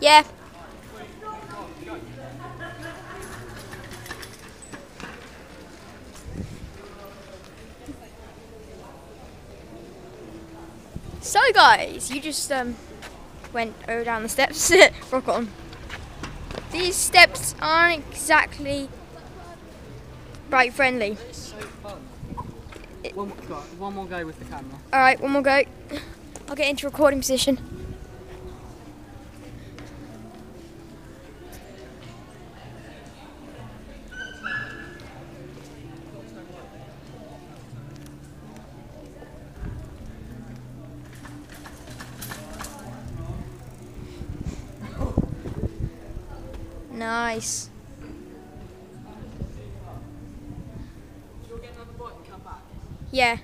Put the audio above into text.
Yeah. So guys, you just um went over down the steps. Rock on. These steps aren't exactly bike friendly. It's so fun. One, more- one more go with the camera. All right, one more go. I'll get into recording position. Nice. You'll get another bite and come back. Yeah.